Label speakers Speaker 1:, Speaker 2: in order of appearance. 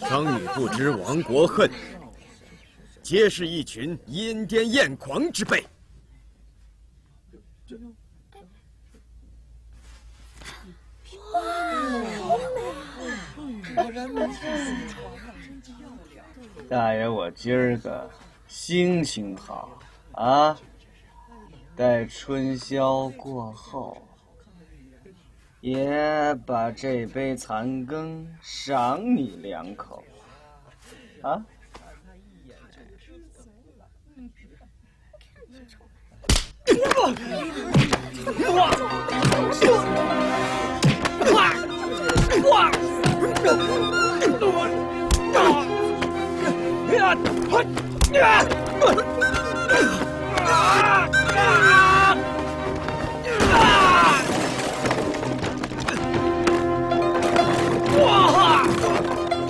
Speaker 1: 商女不知亡国恨，皆是一群阴癫艳狂之辈。
Speaker 2: 大爷，我今儿个心情好啊！待春宵过后，也把这杯残羹赏你两口。啊！